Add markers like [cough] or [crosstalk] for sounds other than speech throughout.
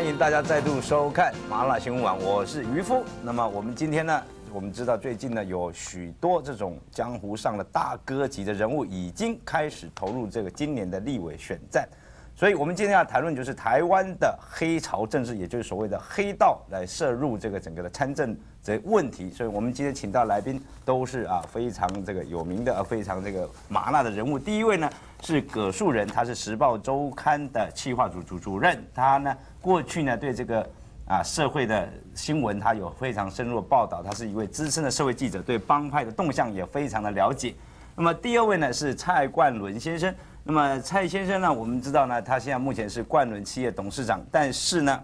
欢迎大家再度收看麻辣新闻网，我是渔夫。那么我们今天呢，我们知道最近呢有许多这种江湖上的大哥级的人物已经开始投入这个今年的立委选战，所以我们今天要谈论就是台湾的黑潮政治，也就是所谓的黑道来涉入这个整个的参政这问题。所以我们今天请到来宾都是啊非常这个有名的、非常这个麻辣的人物。第一位呢是葛树人，他是时报周刊的企划组主主任，他呢。过去呢，对这个啊社会的新闻，他有非常深入的报道。他是一位资深的社会记者，对帮派的动向也非常的了解。那么第二位呢是蔡冠伦先生。那么蔡先生呢，我们知道呢，他现在目前是冠伦企业董事长。但是呢，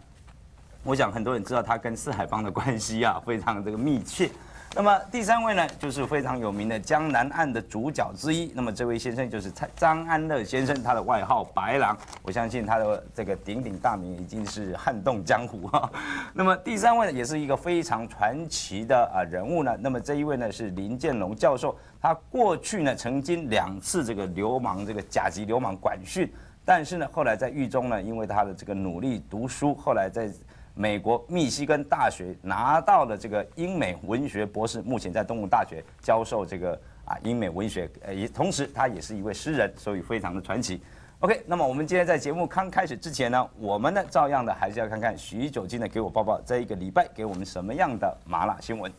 我想很多人知道他跟四海帮的关系啊，非常这个密切。那么第三位呢，就是非常有名的江南案的主角之一。那么这位先生就是蔡张安乐先生，他的外号白狼。我相信他的这个鼎鼎大名已经是撼动江湖哈。[laughs] 那么第三位呢，也是一个非常传奇的啊人物呢。那么这一位呢是林建龙教授，他过去呢曾经两次这个流氓这个甲级流氓管训，但是呢后来在狱中呢，因为他的这个努力读书，后来在。美国密西根大学拿到了这个英美文学博士，目前在东吴大学教授这个啊英美文学，呃，也同时他也是一位诗人，所以非常的传奇。OK，那么我们今天在节目刚开始之前呢，我们呢照样的还是要看看徐久金的给我报报这一个礼拜给我们什么样的麻辣新闻。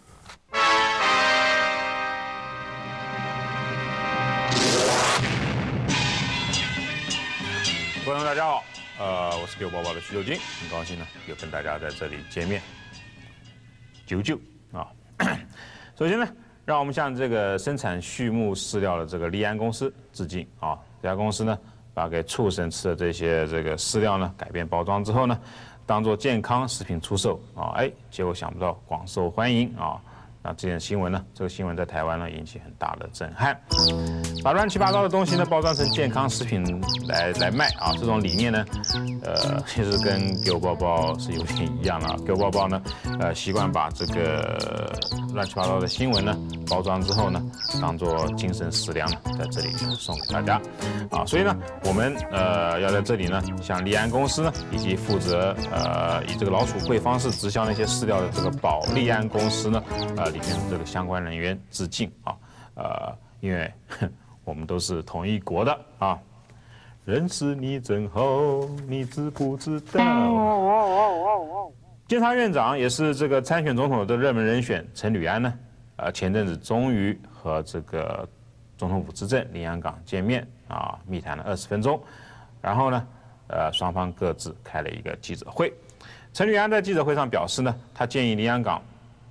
观众大家好。呃，我是给我宝宝的徐九金，很高兴呢，又跟大家在这里见面。九九啊，[coughs] 首先呢，让我们向这个生产畜牧饲料的这个利安公司致敬啊！这家公司呢，把给畜生吃的这些这个饲料呢，改变包装之后呢，当做健康食品出售啊，哎，结果想不到广受欢迎啊。那这件新闻呢？这个新闻在台湾呢引起很大的震撼，把乱七八糟的东西呢包装成健康食品来来卖啊！这种理念呢，呃，其实跟给我包包是有点一样的。给我包包呢，呃，习惯把这个乱七八糟的新闻呢包装之后呢，当做精神食粮呢，在这里送给大家啊！所以呢，我们呃要在这里呢，向利安公司呢，以及负责呃以这个老鼠会方式直销那些饲料的这个保利安公司呢，呃。里面的这个相关人员致敬啊，呃，因为 [laughs] 我们都是同一国的啊。认识你真好，你知不知道？监察院长也是这个参选总统的热门人选陈履安呢，呃，前阵子终于和这个总统府执政林洋港见面啊，密谈了二十分钟，然后呢，呃，双方各自开了一个记者会。陈履安在记者会上表示呢，他建议林洋港。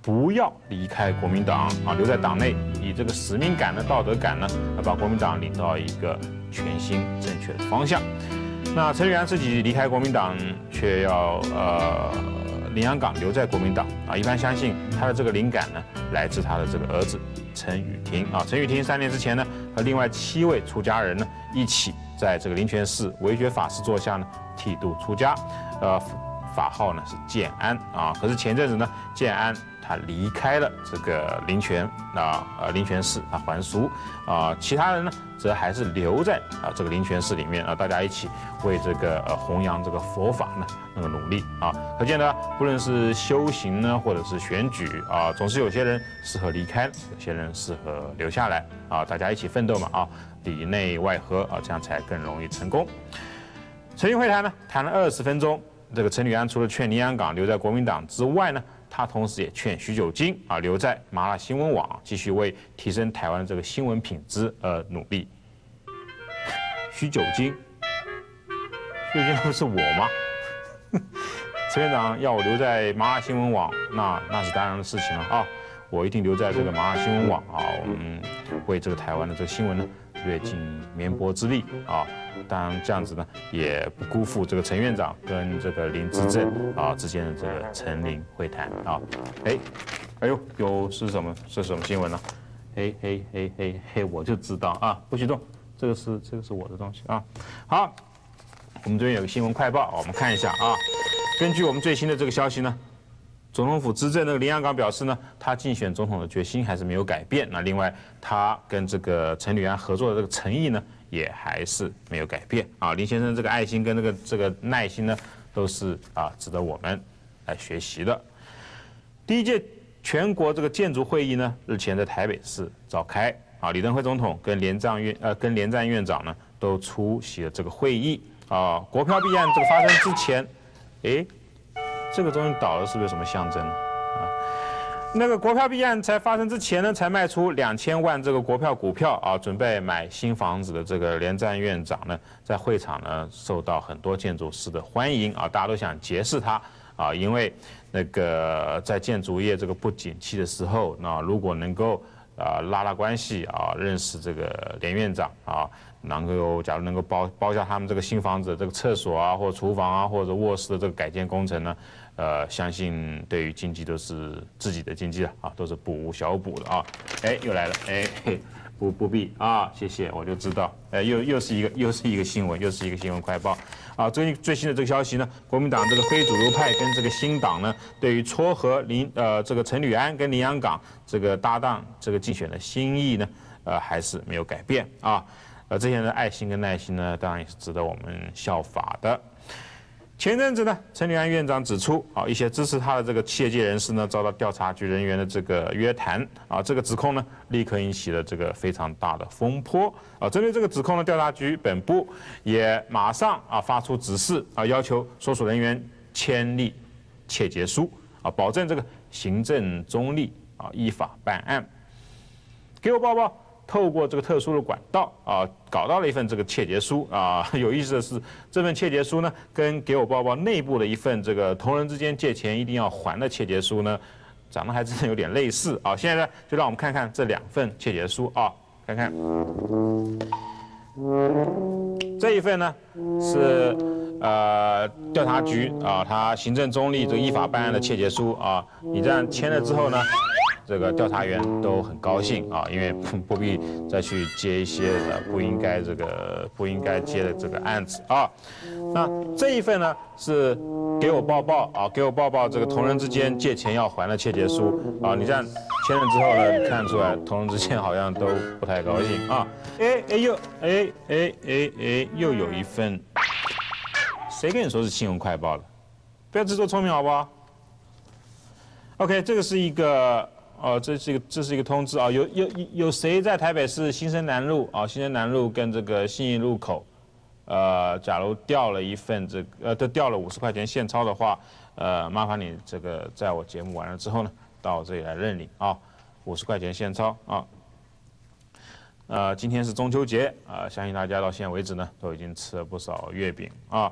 不要离开国民党啊，留在党内，以这个使命感的、道德感呢，来把国民党领到一个全新正确的方向。那陈履安自己离开国民党，却要呃林洋港留在国民党啊。一般相信他的这个灵感呢，来自他的这个儿子陈雨婷啊。陈雨婷三年之前呢，和另外七位出家人呢，一起在这个灵泉寺维觉法师座下呢，剃度出家，呃，法号呢是建安啊。可是前阵子呢，建安。他离开了这个灵泉啊，呃灵泉寺啊还俗啊，其他人呢则还是留在啊这个灵泉寺里面啊，大家一起为这个呃弘扬这个佛法呢那个努力啊。可见呢，不论是修行呢，或者是选举啊，总是有些人适合离开，有些人适合留下来啊，大家一起奋斗嘛啊，里内外合啊，这样才更容易成功。陈云会谈呢谈了二十分钟，这个陈履安除了劝林洋港留在国民党之外呢。他同时也劝徐九金啊留在麻辣新闻网，继续为提升台湾这个新闻品质而努力。[laughs] 徐九金，徐九金不是我吗？[laughs] 陈院长要我留在麻辣新闻网，那那是当然的事情了啊！我一定留在这个麻辣新闻网啊，我们为这个台湾的这个新闻呢。略尽绵薄之力啊！当然这样子呢，也不辜负这个陈院长跟这个林志正啊之间的这个陈林会谈啊！哎，哎呦，有是什么？是什么新闻呢？嘿嘿嘿嘿嘿，我就知道啊！不许动，这个是这个是我的东西啊！好，我们这边有个新闻快报，我们看一下啊。根据我们最新的这个消息呢。总统府执政那个林洋港表示呢，他竞选总统的决心还是没有改变。那另外，他跟这个陈履安合作的这个诚意呢，也还是没有改变啊。林先生这个爱心跟这个这个耐心呢，都是啊值得我们来学习的。第一届全国这个建筑会议呢，日前在台北市召开啊，李登辉总统跟连战院呃跟连战院长呢都出席了这个会议啊。国票弊案这个发生之前，哎，这个东西倒了是不是有什么象征？那个国票弊案才发生之前呢，才卖出两千万这个国票股票啊，准备买新房子的这个连战院长呢，在会场呢受到很多建筑师的欢迎啊，大家都想结识他啊，因为那个在建筑业这个不景气的时候，那如果能够啊拉拉关系啊，认识这个连院长啊，能够假如能够包包下他们这个新房子这个厕所啊，或厨房啊，或者卧室的这个改建工程呢。呃，相信对于经济都是自己的经济了啊，都是补小补的啊。哎，又来了，哎，[laughs] 不不必啊，谢谢，我就知道，哎，又又是一个又是一个新闻，又是一个新闻快报啊。最近最新的这个消息呢，国民党这个非主流派跟这个新党呢，对于撮合林呃这个陈履安跟林洋港这个搭档这个竞选的心意呢，呃还是没有改变啊。呃，这些人的爱心跟耐心呢，当然也是值得我们效法的。前阵子呢，陈履安院长指出，啊，一些支持他的这个企业界人士呢，遭到调查局人员的这个约谈，啊，这个指控呢，立刻引起了这个非常大的风波，啊，针对这个指控呢，调查局本部也马上啊发出指示，啊，要求所属人员签立切结书，啊，保证这个行政中立，啊，依法办案。给我报报。透过这个特殊的管道啊，搞到了一份这个切结书啊。[laughs] 有意思的是，这份切结书呢，跟给我包包内部的一份这个同仁之间借钱一定要还的切结书呢，长得还真的有点类似啊。现在，就让我们看看这两份切结书啊，看看。这一份呢是呃调查局啊，他行政中立这个依法办案的切结书啊。你这样签了之后呢？这个调查员都很高兴啊，因为 [laughs] 不必再去接一些呃不应该这个不应该接的这个案子啊。那这一份呢是给我报报啊，给我报报这个同仁之间借钱要还的切结书啊。你这样签了之后呢，看出来同仁之间好像都不太高兴啊。哎哎又哎哎哎哎又有一份，谁跟你说是新闻快报了？不要自作聪明好不好？OK，这个是一个。哦，这是一个这是一个通知啊，有有有谁在台北市新生南路啊？新生南路跟这个信义路口，呃，假如掉了一份这个呃，都掉了五十块钱现钞的话，呃，麻烦你这个在我节目完了之后呢，到我这里来认领啊，五十块钱现钞啊。呃，今天是中秋节啊，相信大家到现在为止呢，都已经吃了不少月饼啊。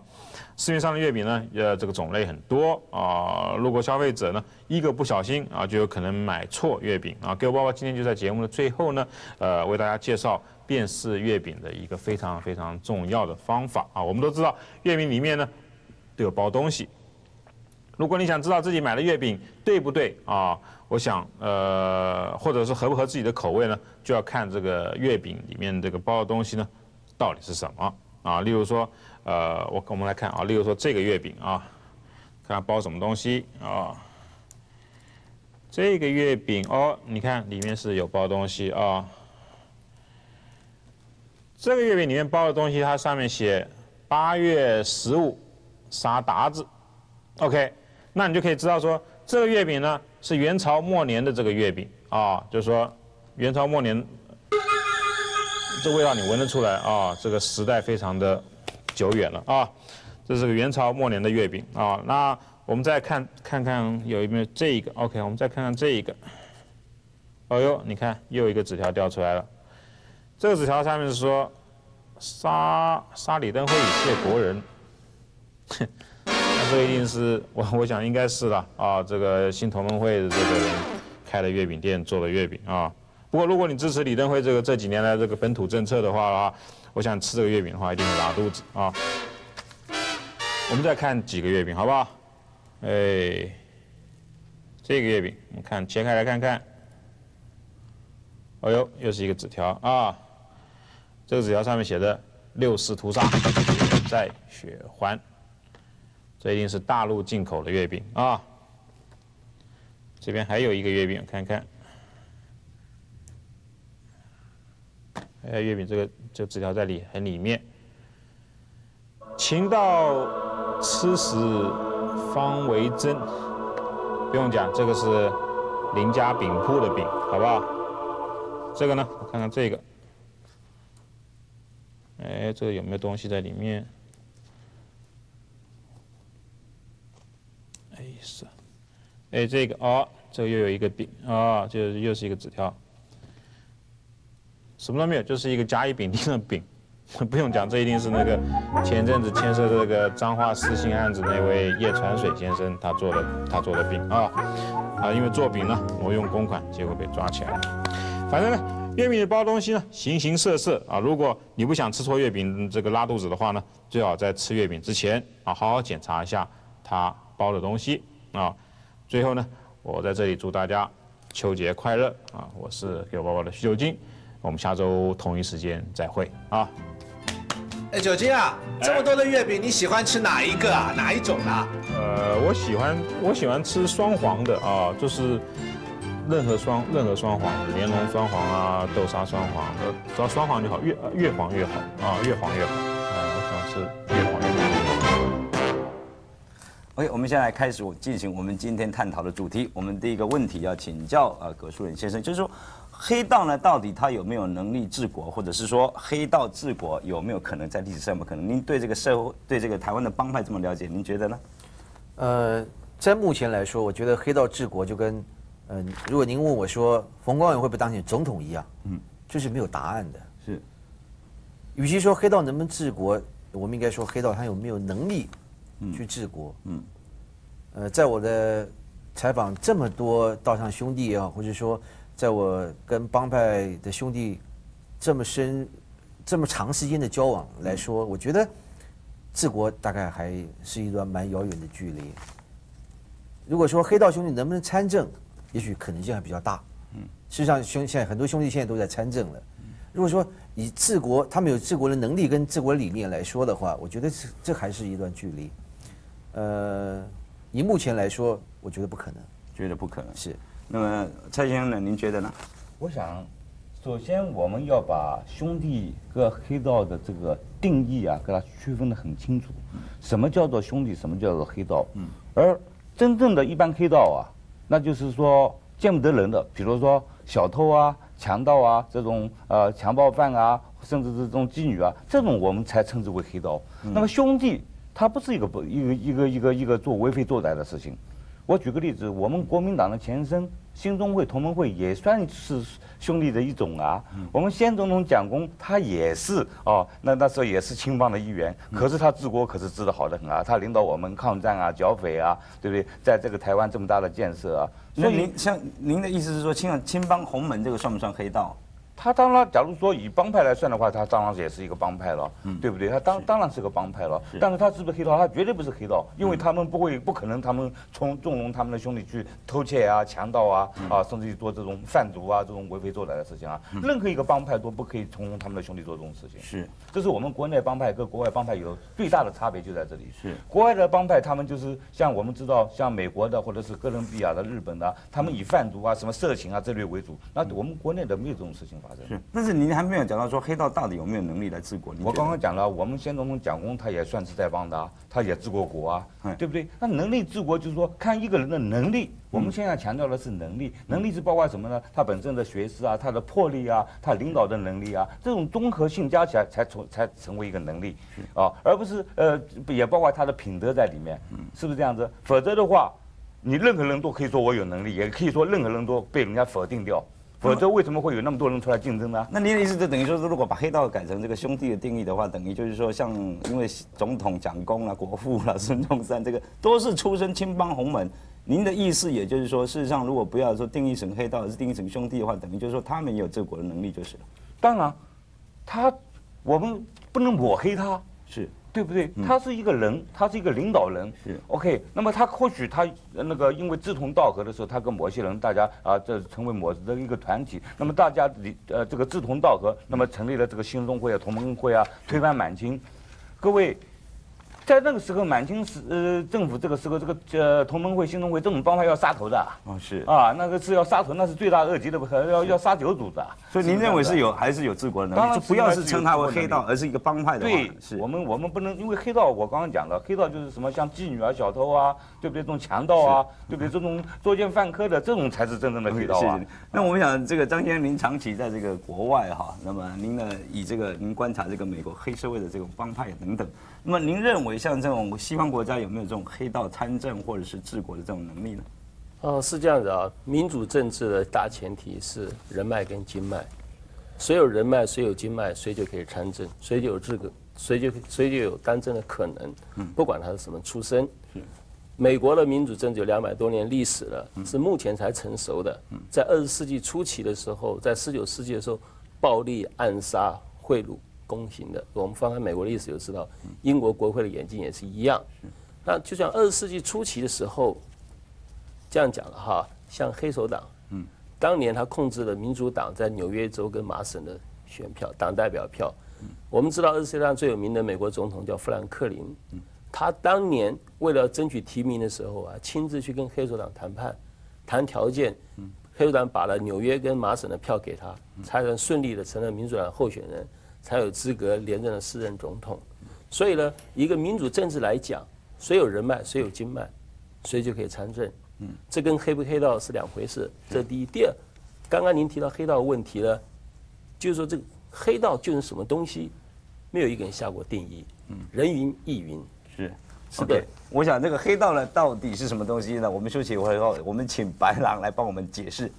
市面上的月饼呢，呃，这个种类很多啊。如果消费者呢一个不小心啊，就有可能买错月饼啊。给我爸爸今天就在节目的最后呢，呃，为大家介绍辨识月饼的一个非常非常重要的方法啊。我们都知道月饼里面呢都有包东西，如果你想知道自己买的月饼对不对啊？我想，呃，或者是合不合自己的口味呢，就要看这个月饼里面这个包的东西呢，到底是什么啊？例如说，呃，我我们来看啊，例如说这个月饼啊，看包什么东西啊？这个月饼哦，你看里面是有包东西啊。这个月饼里面包的东西，它上面写八月十五杀达子，OK，那你就可以知道说这个月饼呢。是元朝末年的这个月饼啊，就是说元朝末年，这味道你闻得出来啊，这个时代非常的久远了啊，这是个元朝末年的月饼啊。那我们再看看看有没有这一个，OK，我们再看看这一个，哦呦，你看又一个纸条掉出来了，这个纸条上面是说杀杀李登辉以谢国人，哼。这一定是我，[laughs] 我想应该是的啊。这个新同盟会的这个人开了月饼店做的月饼啊。不过如果你支持李登辉这个这几年来这个本土政策的话啊，我想吃这个月饼的话一定会拉肚子啊。我们再看几个月饼好不好？哎，这个月饼我们看切开来看看。哎呦，又是一个纸条啊。这个纸条上面写的六四屠杀，在血还。这一定是大陆进口的月饼啊！这边还有一个月饼，看看。哎，月饼这个这个纸条在里很里面。情到吃食方为真，不用讲，这个是林家饼铺的饼，好不好？这个呢，我看看这个，哎，这个有没有东西在里面？哎是，哎这个哦，这个又有一个饼啊，就又是一个纸条，什么都没有，就是一个甲乙丙丁的丙。[laughs] 不用讲，这一定是那个前阵子牵涉这个脏话私信案子那位叶传水先生他做的他做的饼啊啊，因为做饼呢挪用公款，结果被抓起来了。反正呢，月饼包东西呢形形色色啊，如果你不想吃错月饼这个拉肚子的话呢，最好在吃月饼之前啊好好检查一下它包的东西啊。最后呢，我在这里祝大家秋节快乐啊！我是给我包包的徐九金，我们下周同一时间再会啊。哎，九金啊，这么多的月饼，你喜欢吃哪一个啊？哪一种啊？呃，我喜欢我喜欢吃双黄的啊，就是任何双任何双黄，莲蓉双黄啊，豆沙双黄，呃，只要双黄就好，越越黄越好啊，越黄越好。啊，我喜欢吃。OK，我们现在开始进行我们今天探讨的主题。我们第一个问题要请教呃葛树仁先生，就是说。黑道呢，到底他有没有能力治国，或者是说黑道治国有没有可能在历史上有可能？您对这个社会、对这个台湾的帮派这么了解，您觉得呢？呃，在目前来说，我觉得黑道治国就跟，嗯，如果您问我说冯光远会不会当选总统一样，嗯，这是没有答案的。是，与其说黑道能不能治国，我们应该说黑道他有没有能力去治国。嗯，呃，在我的采访这么多道上兄弟啊，或者说。在我跟帮派的兄弟这么深、这么长时间的交往来说，我觉得治国大概还是一段蛮遥远的距离。如果说黑道兄弟能不能参政，也许可能性还比较大。嗯，事实上，兄现在很多兄弟现在都在参政了。如果说以治国，他们有治国的能力跟治国理念来说的话，我觉得这这还是一段距离。呃，以目前来说，我觉得不可能，觉得不可能是。那么蔡先生呢？您觉得呢？我想，首先我们要把兄弟和黑道的这个定义啊，给它区分的很清楚。什么叫做兄弟？什么叫做黑道？嗯。而真正的一般黑道啊，那就是说见不得人的，比如说小偷啊、强盗啊这种呃强暴犯啊，甚至是这种妓女啊，这种我们才称之为黑道。那么兄弟，他不是一个不一个一个一个一个做为非作歹的事情。我举个例子，我们国民党的前身兴中会、同盟会也算是兄弟的一种啊。我们先总统蒋公他也是哦，那那时候也是青帮的一员，可是他治国可是治得好得很啊。他领导我们抗战啊、剿匪啊，对不对？在这个台湾这么大的建设啊。所以您像您的意思是说，青青帮洪门这个算不算黑道？他当然，假如说以帮派来算的话，他当然也是一个帮派了，对不对？他当当然是个帮派了，但是他是不是黑道？他绝对不是黑道，因为他们不会、不可能，他们从纵容他们的兄弟去偷窃啊、强盗啊，啊，甚至于做这种贩毒啊、这种为非作歹的事情啊。任何一个帮派都不可以从容他们的兄弟做这种事情。是，这是我们国内帮派跟国外帮派有最大的差别就在这里。是，国外的帮派他们就是像我们知道，像美国的或者是哥伦比亚的、日本的，他们以贩毒啊、什么色情啊这类为主。那我们国内的没有这种事情发生。是，但是你。您还没有讲到说黑道到底有没有能力来治国？我刚刚讲了，我们先总统蒋公他也算是在帮的，他也治过国啊，对不对？那能力治国就是说看一个人的能力。我们现在强调的是能力，能力是包括什么呢？他本身的学识啊，他的魄力啊，他领导的能力啊，这种综合性加起来才成才成为一个能力啊，而不是呃也包括他的品德在里面，是不是这样子？否则的话，你任何人都可以说我有能力，也可以说任何人都被人家否定掉。否则为什么会有那么多人出来竞争呢？那您的意思就等于说，如果把黑道改成这个兄弟的定义的话，等于就是说，像因为总统蒋公啊、国父啊、孙中山这个都是出身青帮红门。您的意思也就是说，事实上如果不要说定义成黑道，而是定义成兄弟的话，等于就是说他们也有治国的能力就是了。当然，他我们不能抹黑他，是。对不对？他是一个人，他是一个领导人。是 OK。那么他或许他那个因为志同道合的时候，他跟某些人大家啊，这成为某的一个团体。那么大家里呃这个志同道合，那么成立了这个兴中会啊、同盟会啊，推翻满清。各位，在那个时候，满清时呃政府这个时候，这个呃同盟会、兴农会这种帮派要杀头的哦是，啊，那个是要杀头，那是罪大恶极的，不可要要杀九族的。所以您认为是有还是有治国的能力？当然不要是称它为黑道，而是一个帮派的话对，是我们我们不能因为黑道，我刚刚讲了，黑道就是什么像妓女啊、小偷啊，对不对？这种强盗啊，对不对？这种作奸犯科的，这种才是真正的黑道啊。那我们想，这个张先生，您长期在这个国外哈，那么您呢，以这个您观察这个美国黑社会的这种帮派等等，那么您认为像这种西方国家有没有这种黑道参政或者是治国的这种能力呢？哦，是这样子啊。民主政治的大前提是人脉跟经脉，谁有人脉，谁有经脉，谁就可以参政，谁就有这个，谁就谁就有当政的可能。不管他是什么出身。是美国的民主政治有两百多年历史了，是目前才成熟的。在二十世纪初期的时候，在十九世纪的时候，暴力、暗杀、贿赂、宫刑的，我们翻开美国历史就知道，英国国会的眼睛也是一样。那就像二十世纪初期的时候，这样讲了哈，像黑手党，嗯，当年他控制了民主党在纽约州跟麻省的选票、党代表票。我们知道二十世纪上最有名的美国总统叫富兰克林，他当年为了争取提名的时候啊，亲自去跟黑手党谈判，谈条件，黑手党把了纽约跟麻省的票给他，才能顺利的成了民主党候选人，才有资格连任了四任总统。所以呢，一个民主政治来讲，谁有人脉，谁有经脉，谁就可以参政。嗯，这跟黑不黑道是两回事。这第一，第二，刚刚您提到黑道的问题呢，就是说这个黑道究竟是什么东西，没有一个人下过定义。嗯，人云亦云。是。是的 OK，我想这个黑道呢，到底是什么东西呢？我们休息一会儿后，我们请白狼来帮我们解释。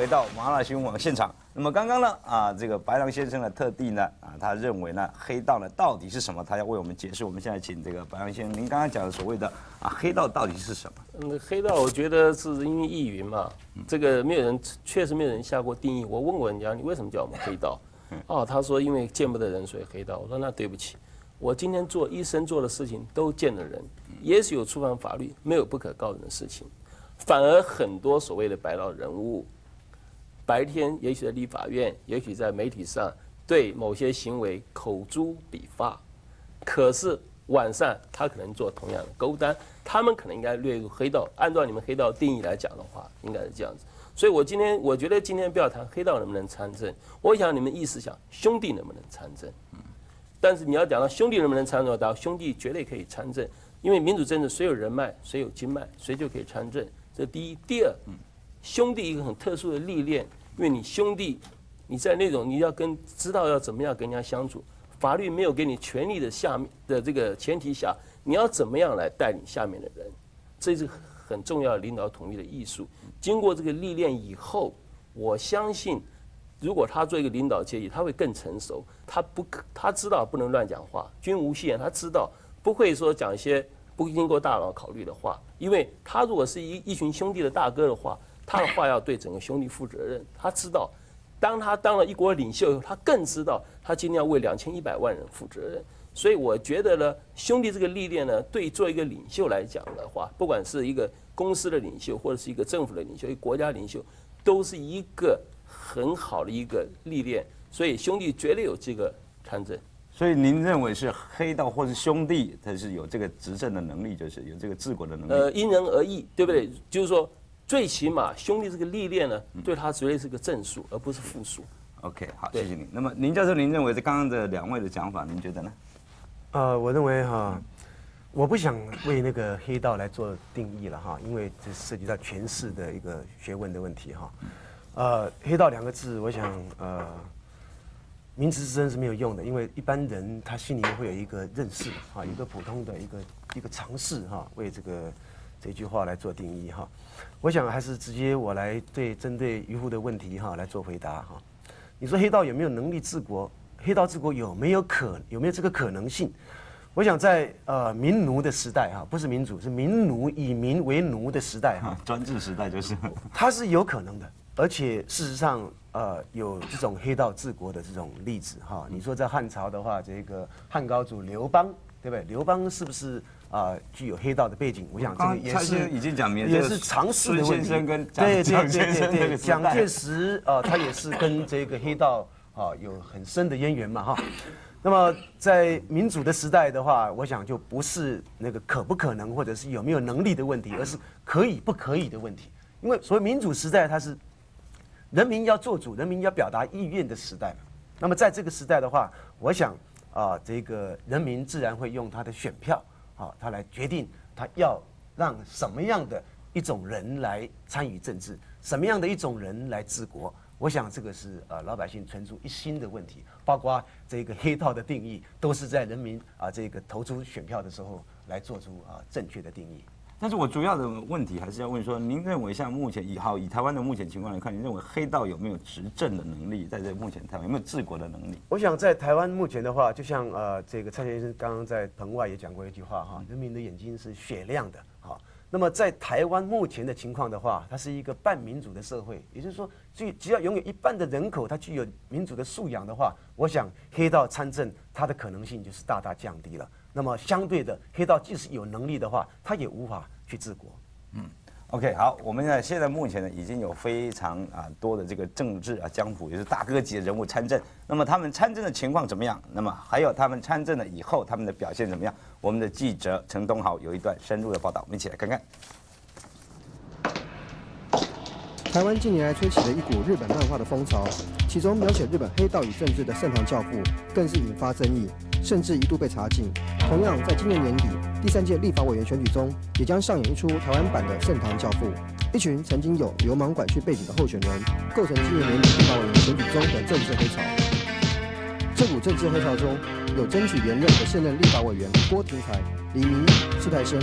回到麻辣新闻网现场。那么刚刚呢，啊，这个白狼先生呢，特地呢，啊，他认为呢，黑道呢到底是什么？他要为我们解释。我们现在请这个白狼先生，您刚刚讲的所谓的啊，黑道到底是什么？嗯，黑道我觉得是因为意云嘛，这个没有人确实没有人下过定义。我问过人家，你为什么叫我们黑道？哦，他说因为见不得人，所以黑道。我说那对不起，我今天做医生做的事情都见了人，也许有触犯法律，没有不可告人的事情。反而很多所谓的白道人物，白天也许在立法院，也许在媒体上对某些行为口诛笔伐，可是晚上他可能做同样的勾当，他们可能应该列入黑道。按照你们黑道定义来讲的话，应该是这样子。所以我今天我觉得今天不要谈黑道能不能参政，我想你们意思想兄弟能不能参政。但是你要讲到兄弟能不能参政，到兄弟绝对可以参政，因为民主政治谁有人脉，谁有经脉，谁就可以参政。这第一，第二，兄弟一个很特殊的历练，因为你兄弟你在那种你要跟知道要怎么样跟人家相处，法律没有给你权利的下面的这个前提下，你要怎么样来带领下面的人，这是很重要的领导统一的艺术。经过这个历练以后，我相信，如果他做一个领导阶级，他会更成熟。他不可，他知道不能乱讲话，君无戏言。他知道不会说讲一些不经过大脑考虑的话，因为他如果是一一群兄弟的大哥的话，他的话要对整个兄弟负责任。他知道，当他当了一国领袖以后，他更知道他今天要为两千一百万人负责任。所以我觉得呢，兄弟这个历练呢，对做一个领袖来讲的话，不管是一个公司的领袖，或者是一个政府的领袖，一个国家领袖，都是一个很好的一个历练。所以兄弟绝对有这个参政。所以您认为是黑道或是兄弟，他是有这个执政的能力，就是有这个治国的能力。呃，因人而异，对不对？就是说，最起码兄弟这个历练呢，对他绝对是个正数，而不是负数。OK，好，谢谢您。那么林教授，您认为这刚刚的两位的讲法，您觉得呢？呃，我认为哈，我不想为那个黑道来做定义了哈，因为这涉及到诠释的一个学问的问题哈。呃，黑道两个字，我想呃，名词之争是没有用的，因为一般人他心里面会有一个认识哈，一个普通的一个一个尝试哈，为这个这句话来做定义哈。我想还是直接我来对针对渔夫的问题哈来做回答哈。你说黑道有没有能力治国？黑道治国有没有可有没有这个可能性？我我想在呃民奴的时代哈，不是民主，是民奴以民为奴的时代哈，[laughs] 专制时代就是。它是有可能的，而且事实上呃有这种黑道治国的这种例子哈。你说在汉朝的话，这个汉高祖刘邦，对不对？刘邦是不是啊、具有黑道的背景？我想这个也是已经讲明了，也是常识的问题。先生跟蒋对对蒋对对蒋介石啊、他也是跟这个黑道啊有很深的渊源嘛哈。那么在民主的时代的话，我想就不是那个可不可能或者是有没有能力的问题，而是可以不可以的问题。因为所谓民主时代，它是人民要做主，人民要表达意愿的时代嘛。那么在这个时代的话，我想啊，这个人民自然会用他的选票好，他来决定他要让什么样的一种人来参与政治，什么样的一种人来治国。我想这个是呃老百姓存出一心的问题，包括这个黑道的定义，都是在人民啊这个投出选票的时候来做出啊正确的定义。但是我主要的问题还是要问说，您认为像目前以好以台湾的目前情况来看，您认为黑道有没有执政的能力？在这目前台湾有没有治国的能力？我想在台湾目前的话，就像呃，这个蔡先生刚刚在棚外也讲过一句话哈，人民的眼睛是雪亮的哈。那么在台湾目前的情况的话，它是一个半民主的社会，也就是说，具只要拥有一半的人口，它具有民主的素养的话，我想黑道参政它的可能性就是大大降低了。那么相对的，黑道即使有能力的话，他也无法去治国。嗯 OK，好，我们呢现在目前呢已经有非常啊多的这个政治啊江湖也是大哥级的人物参政，那么他们参政的情况怎么样？那么还有他们参政了以后他们的表现怎么样？我们的记者陈东豪有一段深入的报道，我们一起来看看。台湾近年来吹起了一股日本漫画的风潮，其中描写日本黑道与政治的盛唐教父更是引发争议，甚至一度被查禁。同样，在今年年底第三届立法委员选举中，也将上演一出台湾版的盛唐教父。一群曾经有流氓管区背景的候选人，构成今年年底立法委员选举中的政治黑潮。这股政治黑潮中，有争取连任的现任立法委员郭廷才、李明、施泰生，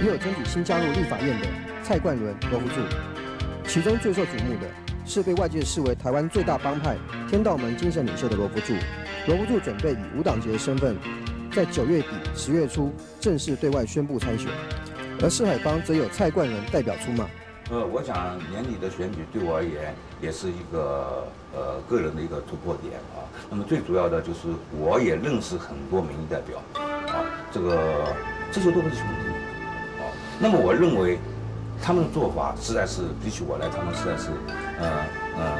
也有争取新加入立法院的蔡冠伦、罗福柱。其中最受瞩目的是被外界视为台湾最大帮派天道门精神领袖的罗福柱。罗福柱准备以无党籍的身份，在九月底、十月初正式对外宣布参选，而四海帮则有蔡冠伦代表出马。呃，我想年底的选举对我而言也是一个呃个人的一个突破点啊。那么最主要的就是我也认识很多民意代表啊，这个这些都是兄弟啊。那么我认为他们的做法实在是比起我来，他们实在是呃呃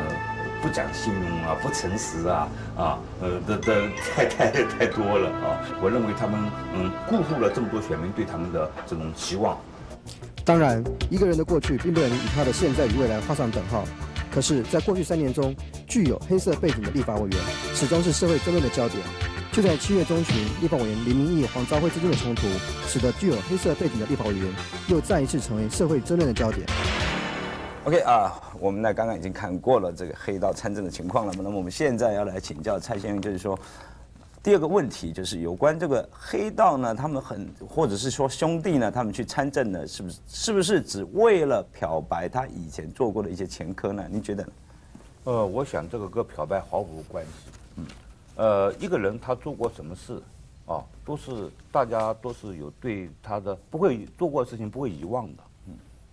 不讲信用啊，不诚实啊啊呃的的 [laughs] 太太太多了啊。我认为他们嗯辜负了这么多选民对他们的这种期望。当然，一个人的过去并不能与他的现在与未来画上等号。可是，在过去三年中，具有黑色背景的立法委员始终是社会争论的焦点。就在七月中旬，立法委员林明义、黄昭辉之间的冲突，使得具有黑色背景的立法委员又再一次成为社会争论的焦点。OK 啊，我们呢刚刚已经看过了这个黑道参政的情况了，那么我们现在要来请教蔡先生，就是说。第二个问题就是有关这个黑道呢，他们很或者是说兄弟呢，他们去参政呢，是不是是不是只为了漂白他以前做过的一些前科呢？您觉得？呃，我想这个跟漂白毫无关系。嗯，呃，一个人他做过什么事，啊，都是大家都是有对他的不会做过的事情不会遗忘的。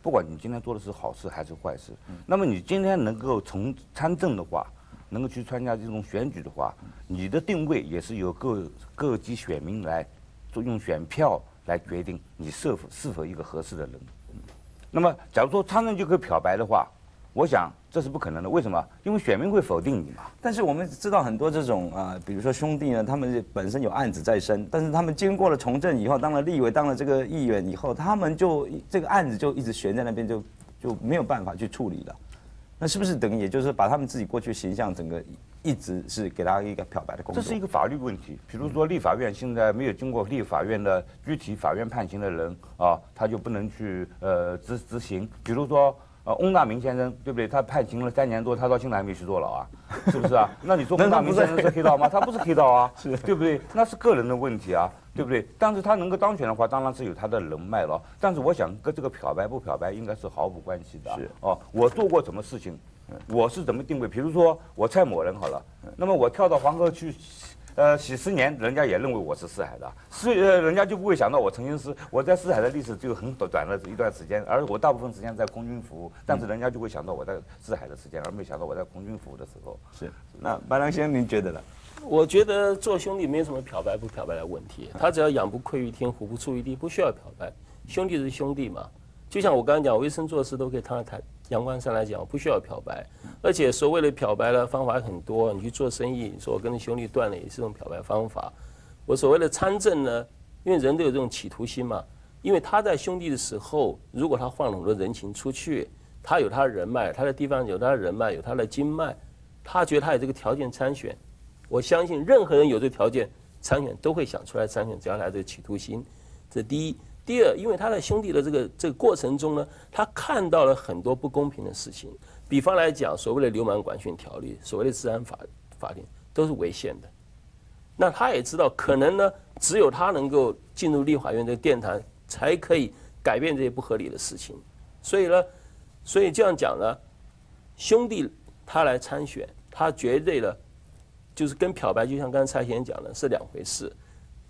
嗯，不管你今天做的是好事还是坏事，那么你今天能够从参政的话，能够去参加这种选举的话，你的定位也是由各各级选民来做用选票来决定你是否是否一个合适的人。嗯那么，假如说参政就可以漂白的话，我想这是不可能的。为什么？因为选民会否定你嘛。但是我们知道很多这种啊、比如说兄弟呢，他们本身有案子在身，但是他们经过了从政以后，当了立委，当了这个议员以后，他们就这个案子就一直悬在那边，就就没有办法去处理了。那是不是等于也就是把他们自己过去形象整个一直是给他一个漂白的工作？这是一个法律问题。比如说，立法院现在没有经过立法院的具体法院判刑的人啊，他就不能去呃执执行。比如说。呃，翁大明先生对不对？他判刑了三年多，他到现在还没去坐牢啊，是不是啊？[laughs] 那你说翁大明先生是黑道吗？他不是黑道啊，[laughs] 对不对？那是个人的问题啊，对不对？但是他能够当选的话，当然是有他的人脉了。但是我想跟这个漂白不漂白应该是毫无关系的。是哦，我做过什么事情，我是怎么定位？比如说我蔡某人好了，那么我跳到黄河去呃几十年，人家也认为我是四海的，是呃人家就不会想到我曾经是我在四海的历史只有很短短的一段时间，而我大部分时间在空军服务，但是人家就会想到我在四海的时间，而没想到我在空军服务的时候。是。那白良先生您觉得呢？我觉得做兄弟没有什么漂白不漂白的问题，他只要养不愧于天，虎不出于地，不需要漂白。兄弟是兄弟嘛，就像我刚才讲，为生做事都可以摊在台阳光上来讲，不需要漂白。而且所谓的漂白的方法很多，你去做生意，你说我跟你兄弟断了也是种漂白方法。我所谓的参政呢，因为人都有这种企图心嘛，因为他在兄弟的时候，如果他放了很多人情出去，他有他的人脉，他在地方有他的人脉，有他的经脉，他觉得他有这个条件参选。我相信任何人有这个条件参选，都会想出来参选，只要他这个企图心。这第一，第二，因为他在兄弟的这个这个过程中呢，他看到了很多不公平的事情。比方来讲，所谓的流氓管训条例，所谓的治安法法庭，都是违宪的。那他也知道，可能呢，只有他能够进入立法院这个殿堂，才可以改变这些不合理的事情。所以呢，所以这样讲呢，兄弟他来参选，他绝对的。就是跟漂白，就像刚才蔡先生讲的，是两回事。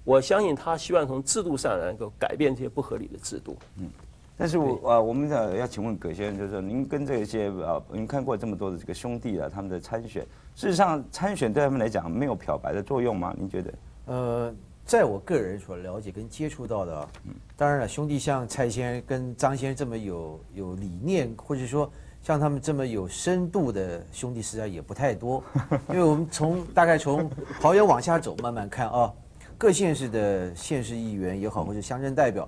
我相信他希望从制度上能够改变这些不合理的制度。嗯，但是我啊，我们想要请问葛先生，就是说您跟这些啊，您看过这么多的这个兄弟啊，他们的参选，事实上参选对他们来讲没有漂白的作用吗？您觉得？呃，在我个人所了解跟接触到的，嗯，当然了，兄弟像蔡先生跟张先生这么有有理念，或者说。像他们这么有深度的兄弟实际上也不太多，[laughs] 因为我们从大概从桃园往下走，慢慢看啊，各县市的县市议员也好，或者乡镇代表，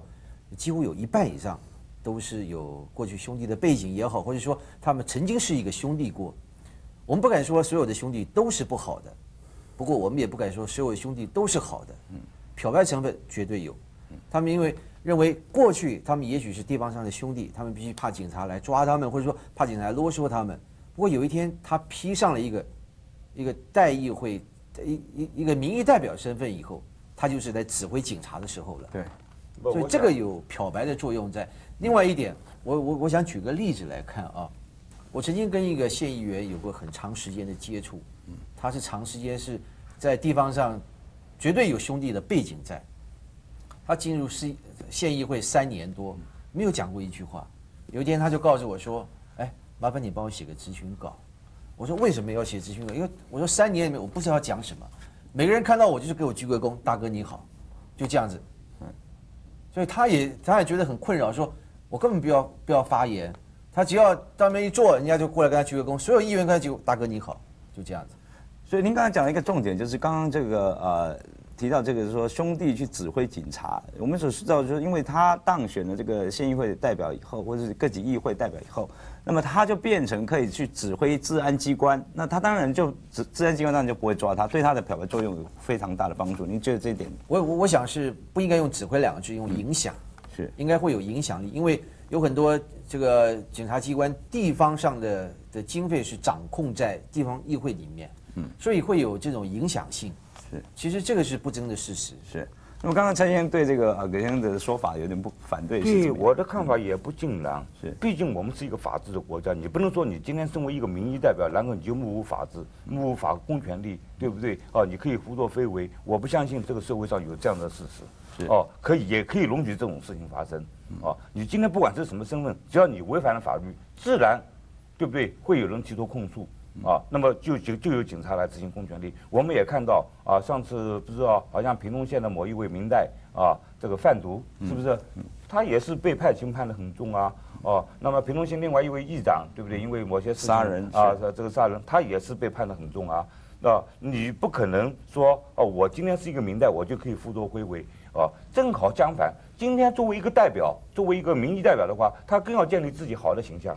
几乎有一半以上都是有过去兄弟的背景也好，或者说他们曾经是一个兄弟过。我们不敢说所有的兄弟都是不好的，不过我们也不敢说所有的兄弟都是好的。嗯，漂白成分绝对有，他们因为。认为过去他们也许是地方上的兄弟，他们必须怕警察来抓他们，或者说怕警察来啰嗦他们。不过有一天他披上了一个一个代议会一一一个民意代表身份以后，他就是在指挥警察的时候了。对，所以这个有漂白的作用在。另外一点，我我我想举个例子来看啊，我曾经跟一个县议员有过很长时间的接触，他是长时间是在地方上绝对有兄弟的背景在。他进入市县议会三年多，没有讲过一句话。有一天他就告诉我说：“哎，麻烦你帮我写个咨询稿。”我说：“为什么要写咨询稿？因为我说三年里面我不知道讲什么，每个人看到我就是给我鞠个躬，大哥你好，就这样子。”，所以他也他也觉得很困扰，说我根本不要不要发言，他只要当面一坐，人家就过来跟他鞠个躬，所有议员跟他鞠，大哥你好，就这样子。所以您刚才讲了一个重点，就是刚刚这个呃。提到这个说兄弟去指挥警察，我们所知道就是因为他当选了这个县议会代表以后，或者是各级议会代表以后，那么他就变成可以去指挥治安机关，那他当然就治治安机关当然就不会抓他，对他的漂白作用有非常大的帮助。您觉得这一点？我我我想是不应该用指挥两个字，用影响，是应该会有影响力，因为有很多这个警察机关地方上的的经费是掌控在地方议会里面，嗯，所以会有这种影响性。是，其实这个是不争的事实。是，那么刚刚蔡先生对这个啊葛先生的说法有点不反对。对，我的看法也不尽然。是，毕竟我们是一个法治的国家，你不能说你今天身为一个民意代表，然后你就目无法治、目无法公权力，对不对？哦，你可以胡作非为。我不相信这个社会上有这样的事实。是，哦，可以，也可以容许这种事情发生。哦，你今天不管是什么身份，只要你违反了法律，自然，对不对？会有人提出控诉。啊，那么就就就有警察来执行公权力。我们也看到啊，上次不知道好像屏东县的某一位民代啊，这个贩毒是不是？他也是被判刑判得很重啊。哦，那么屏东县另外一位议长，对不对？因为某些杀人啊，这个杀人，他也是被判得很重啊。那你不可能说哦，我今天是一个民代，我就可以胡作非为啊。正好相反，今天作为一个代表，作为一个民意代表的话，他更要建立自己好的形象。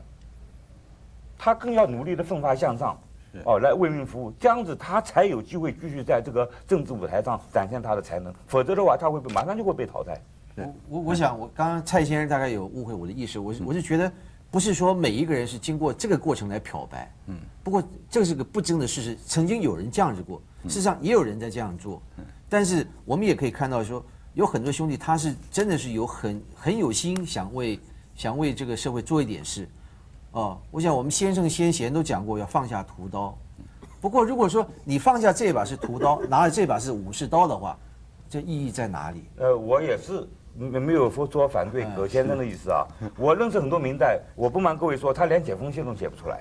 他更要努力的奋发向上，哦，来为民服务，这样子他才有机会继续在这个政治舞台上展现他的才能，否则的话他会被马上就会被淘汰。我我我想，我刚刚蔡先生大概有误会我的意思，我是我是觉得，不是说每一个人是经过这个过程来漂白，嗯，不过这是个不争的事实，曾经有人这样子过，事实上也有人在这样做，但是我们也可以看到说，有很多兄弟他是真的是有很很有心想为想为这个社会做一点事。哦，我想我们先生先贤都讲过要放下屠刀，不过如果说你放下这把是屠刀，拿着这把是武士刀的话，这意义在哪里？呃，我也是没没有说反对葛先生的意思啊。我认识很多明代，我不瞒各位说，他连解封信都写不出来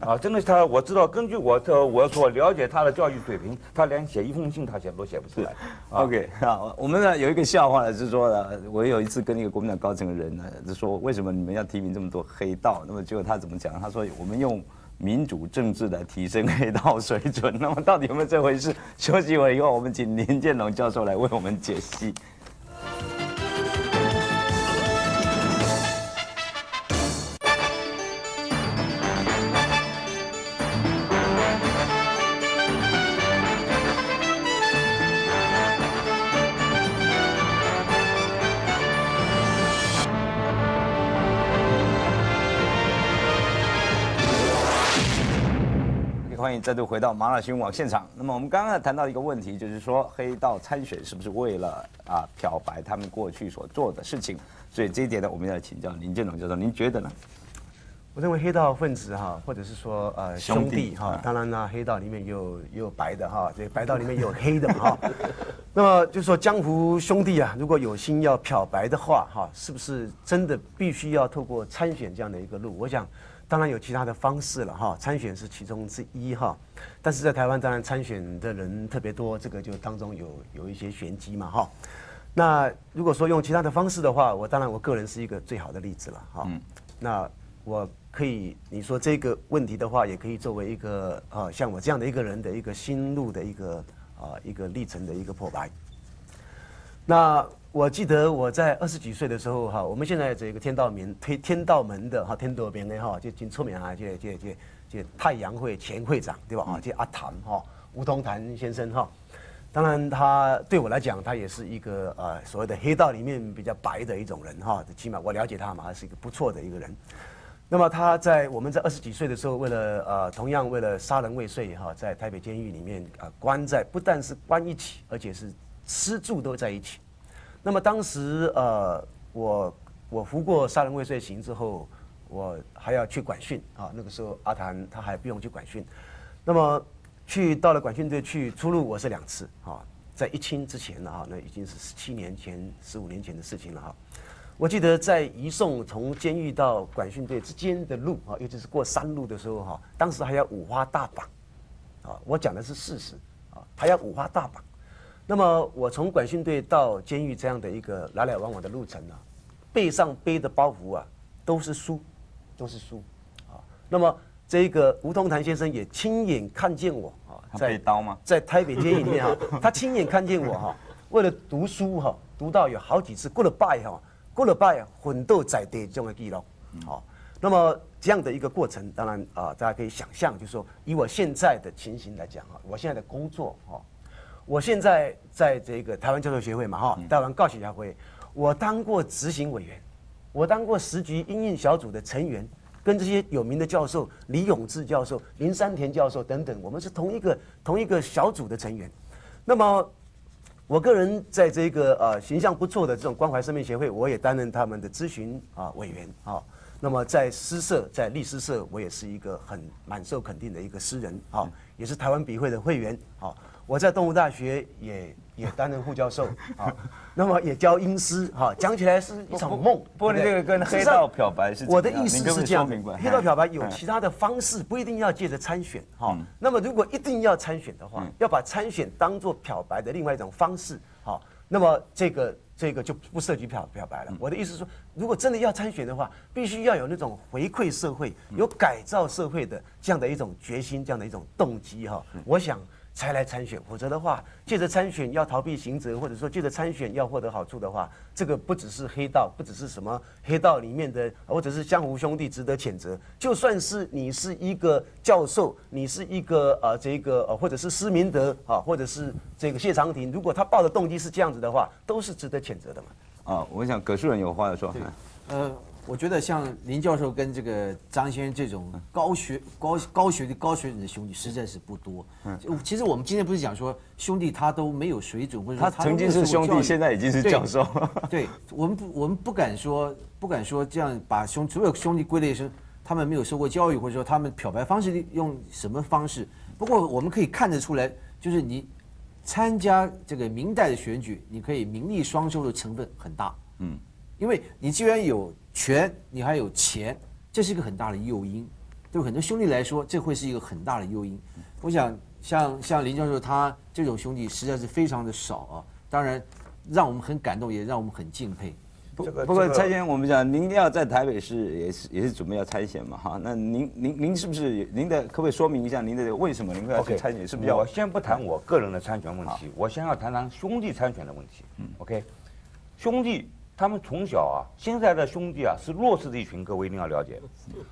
啊！真的是他，我知道，根据我的我所了解他的教育水平，他连写一封信他写都写不出来。啊 OK 啊，我们呢有一个笑话呢，是说呢，我有一次跟一个国民党高层的人呢，就说为什么你们要提名这么多黑道？那么结果他怎么讲？他说我们用民主政治来提升黑道水准。那么到底有没有这回事？[laughs] 休息一会儿以后，我们请林建龙教授来为我们解析。迎再度回到麻辣新闻网现场。那么我们刚刚谈到一个问题，就是说黑道参选是不是为了啊漂白他们过去所做的事情？所以这一点呢，我们要请教林建龙教授，您觉得呢？我认为黑道分子哈，或者是说呃兄兄弟哈当然呢，黑道里面也有也有白的哈，这白道里面也有 [laughs] 黑的哈。那么就说江湖兄弟啊，如果有心要漂白的话哈，是不是真的必须要透过参选这样的一个路？我想，当然有其他的方式了哈，参选是其中之一哈。但是在台湾，当然参选的人特别多，这个就当中有有一些玄机嘛哈。那如果说用其他的方式的话，我当然我个人是一个最好的例子了哈。那我可以，你说这个问题的话，也可以作为一个啊，像我这样的一个人的一个心路的一个啊一个历程的一个破白。那我记得我在二十几岁的时候哈，我们现在这个天道门推天道门的哈天道门的哈，就挺出名啊，这这这这太阳会前会长对吧？啊，这阿谭哈吴东谭先生哈。当然，他对我来讲，他也是一个呃所谓的黑道里面比较白的一种人哈。起码我了解他嘛，还是一个不错的一个人。那么他在我们在二十几岁的时候，为了呃同样为了杀人未遂哈，在台北监狱里面啊、关在不但是关一起，而且是吃住都在一起。那么当时呃我我服过杀人未遂刑之后，我还要去管训啊。那个时候阿谭他还不用去管训，那么去到了管训队去出入我是两次啊，在一清之前呢啊，那已经是十七年前、十五年前的事情了哈。我记得在移送从监狱到管训队之间的路啊，尤其是过山路的时候哈，当时还要五花大绑，啊，我讲的是事实啊，还要五花大绑。那么我从管训队到监狱这样的一个来来往往的路程呢、背上背的包袱啊，都是书，都是书啊。那么这个吴通谭先生也亲眼看见我啊，他被刀吗？在台北监狱里面哈，[laughs] 他亲眼看见我哈，为了读书哈，读到有好几次过了拜哈，过了拜混斗在地这种的记录，好，那么这样的一个过程，当然啊，大家可以想象，就是说以我现在的情形来讲哈，我现在的工作哈，我现在在这个台湾教授协会嘛哈，台湾告协协会，我当过执行委员，我当过十局应应小组的成员。跟这些有名的教授李永志教授、林山田教授等等，我们是同一个同一个小组的成员。那么，我个人在这个呃形象不错的这种关怀生命协会，我也担任他们的咨询啊委员啊。那么在诗社，在律师社，我也是一个很蛮受肯定的一个诗人啊，也是台湾笔会的会员啊。我在动物大学也也担任副教授 [laughs] 啊，那么也教英诗哈，讲起来是一场梦。不过你对这个跟黑道漂白是我的意思是这样黑道漂白有哎其他的方式，不一定要借着参选哈嗯。那么如果一定要参选的话，要把参选当做漂白的另外一种方式哈。那么这个这个就不涉及漂漂白了。我的意思是说，如果真的要参选的话，必须要有那种回馈社会、有改造社会的这样的一种决心、这样的一种动机哈。我想。才来参选，否则的话，借着参选要逃避刑责，或者说借着参选要获得好处的话，这个不只是黑道，不只是什么黑道里面的，或者是江湖兄弟值得谴责。就算是你是一个教授，你是一个呃这个呃，或者是施明德啊，或者是这个谢长廷，如果他报的动机是这样子的话，都是值得谴责的嘛。啊，我想葛树人有话要说。呃，我觉得像林教授跟这个张先生这种高学高高学历高水准的兄弟实在是不多。嗯，其实我们今天不是讲说兄弟他都没有水准，或者说都他曾经是兄弟，现在已经是教授。[laughs] 对我们不，我们不敢说，不敢说这样把兄所有兄弟归类成他们没有受过教育，或者说他们漂白方式用什么方式？不过我们可以看得出来，就是你参加这个明代的选举，你可以名利双收的成分很大。嗯，因为你既然有权，你还有钱，这是一个很大的诱因。对很多兄弟来说，这会是一个很大的诱因。我想，像像林教授他这种兄弟实在是非常的少啊。当然，让我们很感动，也让我们很敬佩。不不过蔡先生，我们讲您要在台北市也是也是准备要参选嘛哈？那您您您是不是您的可不可以说明一下您的为什么您会要去参选？是不是要？我先不谈我个人的参选问题，我先要谈谈兄弟参选的问题。嗯，OK，兄弟他们从小啊，现在的兄弟啊是弱势的一群，各位一定要了解。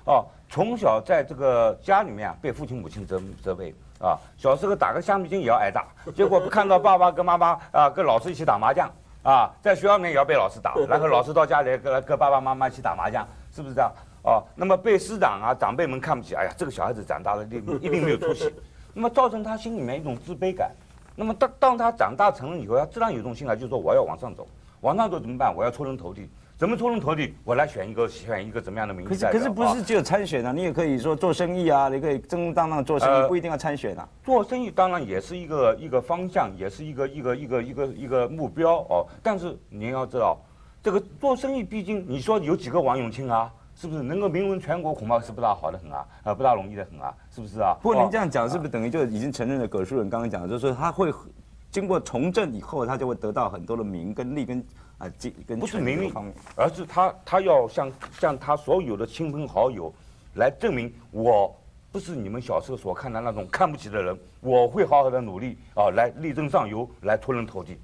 哦，从小在这个家里面啊被父亲母亲责责备啊，小时候打个橡皮筋也要挨打，结果不看到爸爸跟妈妈啊跟老师一起打麻将。啊，在学校里面也要被老师打，然后老师到家里跟跟爸爸妈妈一起打麻将，是不是这样？哦，那么被师长啊长辈们看不起，哎呀，这个小孩子长大了一定一定没有出息，[laughs] 那么造成他心里面一种自卑感。那么当当他长大成人以后，他自然有一种心态，就是说我要往上走，往上走怎么办？我要出人头地。怎么出人头地？我来选一个选一个怎么样的名字？可是可是不是只有参选啊？你也可以说做生意啊，你可以正正当当做生意，不一定要参选啊。做生意当然也是一个一个方向，也是一个一个一个一个一个目标哦。但是您要知道，这个做生意毕竟你说有几个王永庆啊？是不是能够名闻全国？恐怕是不大好的很啊，呃，不大容易的很啊，是不是啊？不过您这样讲是不是等于就已经承认了葛树人刚刚讲的，就是说他会经过从政以后，他就会得到很多的名跟利跟。啊，这跟不是名利方面，而是他他要向向他所有的亲朋好友来证明，我不是你们小时候所看的那种看不起的人，我会好好的努力啊，来力争上游，来出人头地。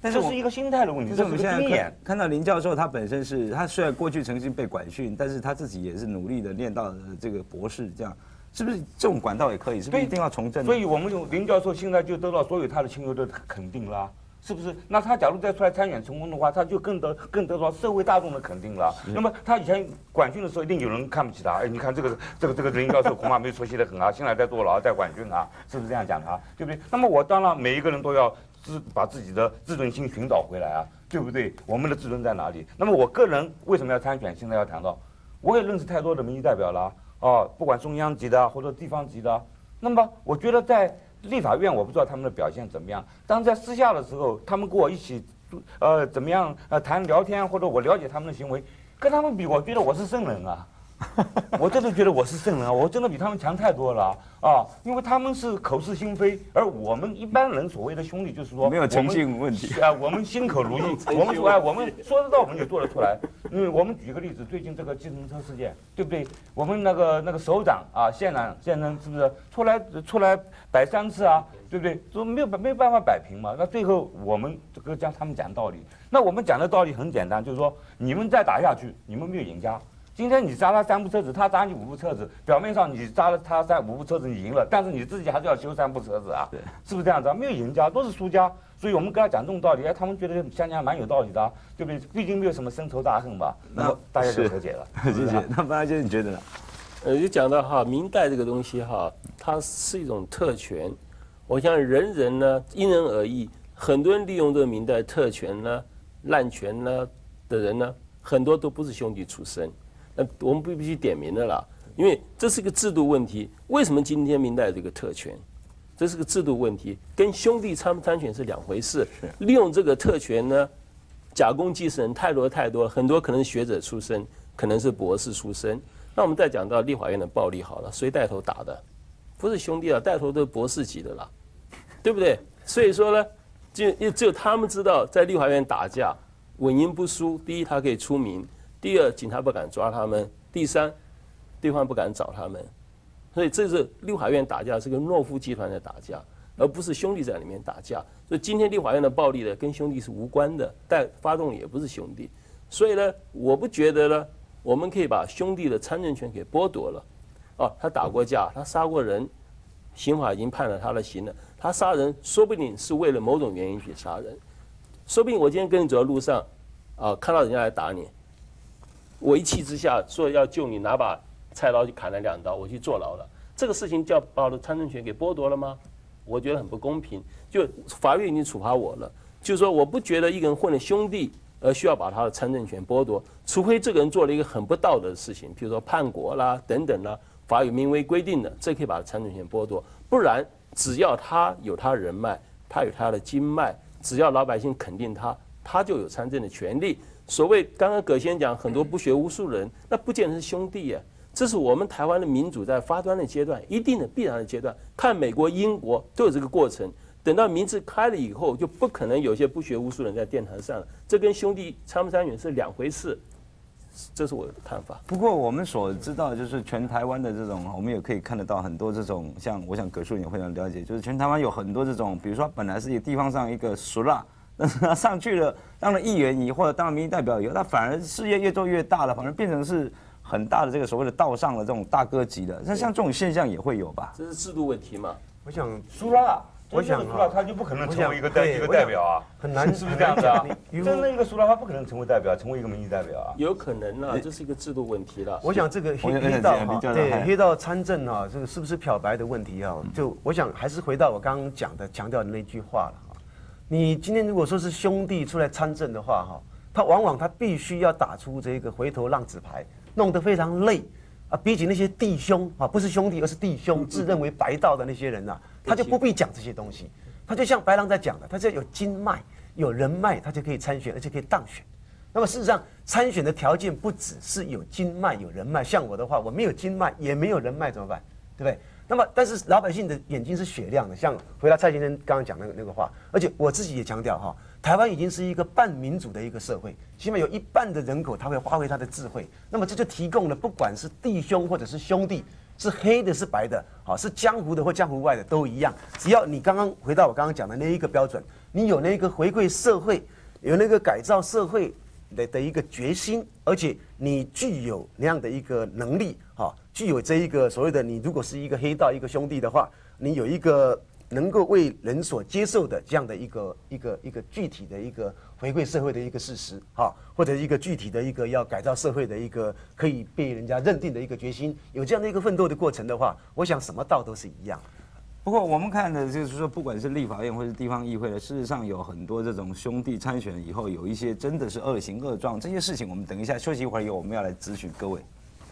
但这是一个心态的问题。这是我们现在看看到林教授，他本身是他虽然过去曾经被管训，但是他自己也是努力的练到这个博士，这样是不是这种管道也可以？是不是一定要从政？所以我们林教授现在就得到所有他的亲友的肯定啦。是不是？那他假如再出来参选成功的话，他就更得更得到社会大众的肯定了。那么他以前管训的时候，一定有人看不起他。哎，你看这个这个这个林教授恐怕没出息的很啊，[laughs] 现在在坐牢在管训啊，是不是这样讲他啊？对不对？那么我当然每一个人都要自把自己的自尊心寻找回来啊，对不对？我们的自尊在哪里？那么我个人为什么要参选？现在要谈到，我也认识太多的民意代表了哦，不管中央级的或者地方级的。那么我觉得在。立法院我不知道他们的表现怎么样，当在私下的时候，他们跟我一起，呃，怎么样呃谈聊天，或者我了解他们的行为，跟他们比，我觉得我是圣人啊。[laughs] 我真的觉得我是圣人啊！我真的比他们强太多了啊！因为他们是口是心非，而我们一般人所谓的兄弟，就是说没有诚信问题 [laughs] 啊。我们心口如一，[laughs] 我们说哎，我们说得到，我们就做得出来。因为我们举个例子，最近这个计程车事件，对不对？我们那个那个首长啊，县长、县长是不是出来出来摆三次啊？对不对？都没有没有办法摆平嘛。那最后我们这个将他们讲道理，那我们讲的道理很简单，就是说你们再打下去，你们没有赢家。今天你砸他三部车子，他砸你五部车子，表面上你砸了他三五部车子，你赢了，但是你自己还是要修三部车子啊，是不是这样子啊？没有赢家，都是输家。所以我们跟他讲这种道理，哎，他们觉得相加蛮有道理的，对不对？毕竟没有什么深仇大恨吧，那么大家就和解了。[laughs] 谢谢。那八先生你觉得呢？呃，就讲到哈，明代这个东西哈，它是一种特权，我想人人呢因人而异，很多人利用这个明代特权呢、滥权呢的人呢，很多都不是兄弟出身。那我们不必须点名的啦，因为这是个制度问题。为什么今天明代这个特权？这是个制度问题，跟兄弟参不参选是两回事。利用这个特权呢，假公济私人太多太多，很多可能是学者出身，可能是博士出身。那我们再讲到立法院的暴力好了，谁带头打的？不是兄弟啊，带头都是博士级的啦，对不对？所以说呢，就只有他们知道在立法院打架稳赢不输。第一，他可以出名。第二，警察不敢抓他们；第三，对方不敢找他们，所以这是立法院打架是个懦夫集团在打架，而不是兄弟在里面打架。所以今天立法院的暴力呢，跟兄弟是无关的，但发动也不是兄弟。所以呢，我不觉得呢，我们可以把兄弟的参政权给剥夺了。哦，他打过架，他杀过人，刑法已经判了他的刑了。他杀人说不定是为了某种原因去杀人，说不定我今天跟你走在路上，啊，看到人家来打你。我一气之下说要救你，拿把菜刀去砍了两刀，我去坐牢了。这个事情叫把我的参政权给剥夺了吗？我觉得很不公平。就法律已经处罚我了，就是说我不觉得一个人混了兄弟而需要把他的参政权剥夺，除非这个人做了一个很不道德的事情，比如说叛国啦等等啦，法有明文规定的，这可以把参政权剥夺。不然只要他有他人脉，他有他的经脉，只要老百姓肯定他，他就有参政的权利。所谓刚刚葛先讲，很多不学无术的人，那不见得是兄弟呀。这是我们台湾的民主在发端的阶段，一定的必然的阶段。看美国、英国都有这个过程。等到名字开了以后，就不可能有些不学无术人在殿堂上了。这跟兄弟参不参选是两回事。这是我的看法。不过我们所知道，就是全台湾的这种，我们也可以看得到很多这种，像我想葛树也非常了解，就是全台湾有很多这种，比如说本来是一个地方上一个熟辣，但是他上去了当了议员以后，或者当了民意代表以后，他反而事业越做越大了，反而变成是很大的这个所谓的道上的这种大哥级的。那像这种现象也会有吧？这是制度问题嘛？我想苏拉，我想苏拉他就不可能成为一个代对一个代表啊，很难是不是这样子啊？你真的一个苏拉他不可能成为代表，成为一个民意代表啊。有可能啊，这是一个制度问题了。我想这个黑黑道对嗨黑道参政啊，这个是不是漂白的问题啊？就我想还是回到我刚刚讲的强调的那句话了哈。你今天如果说是兄弟出来参政的话哈，他往往他必须要打出这个回头浪子牌，弄得非常累啊。比起那些弟兄啊，不是兄弟而是弟兄，自认为白道的那些人呐、他就不必讲这些东西。他就像白狼在讲的，他只要有经脉、有人脉，他就可以参选，而且可以当选。那么事实上，参选的条件不只是有经脉、有人脉。像我的话，我没有经脉，也没有人脉，怎么办？对不对？那么，但是老百姓的眼睛是雪亮的。像回答蔡先生刚刚讲那个那个话，而且我自己也强调哈，台湾已经是一个半民主的一个社会，起码有一半的人口他会发挥他的智慧。那么这就提供了，不管是弟兄或者是兄弟，是黑的，是白的，好，是江湖的或江湖外的都一样。只要你刚刚回到我刚刚讲的那一个标准，你有那个回馈社会，有那个改造社会的的一个决心，而且你具有那样的一个能力，哈，具有这一个所谓的你如果是一个黑道一个兄弟的话，你有一个能够为人所接受的这样的一个一个一个具体的一个回馈社会的一个事实，哈，或者一个具体的一个要改造社会的一个可以被人家认定的一个决心，有这样的一个奋斗的过程的话，我想什么道都是一样。不过我们看的就是说，不管是立法院或是地方议会的，事实上有很多这种兄弟参选以后，有一些真的是恶行恶状，这些事情我们等一下休息一会儿以后，我们要来咨询各位。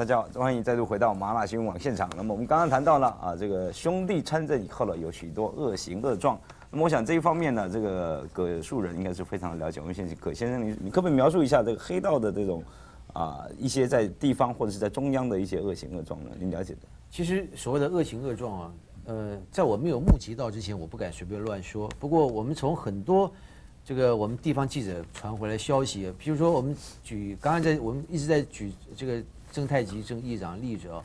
大家好，欢迎再度回到麻辣新闻网现场。那么我们刚刚谈到了啊，这个兄弟参政以后呢，有许多恶行恶状。那么我想这一方面呢，这个葛树人应该是非常的了解。我们先请葛先生，你你可不可以描述一下这个黑道的这种啊一些在地方或者是在中央的一些恶行恶状呢？您了解的？其实所谓的恶行恶状啊，呃，在我没有目击到之前，我不敢随便乱说。不过我们从很多这个我们地方记者传回来消息，譬如说我们举刚刚在我们一直在举这个郑太极郑议长例子啊，